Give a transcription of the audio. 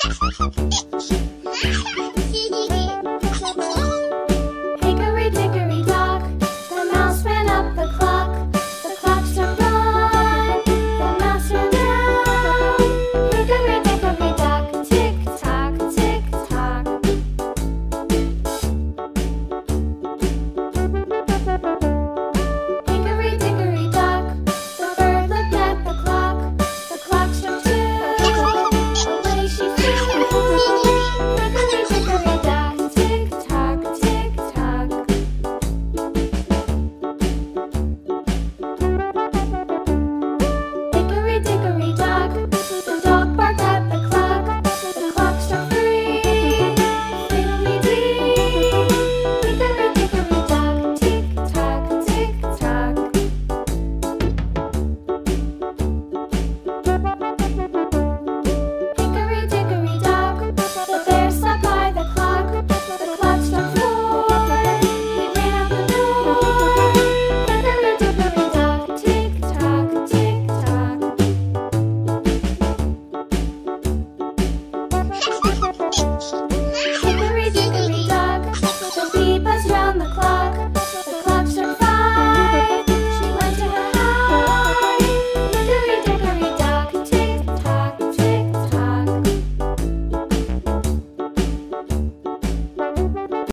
Hehehehe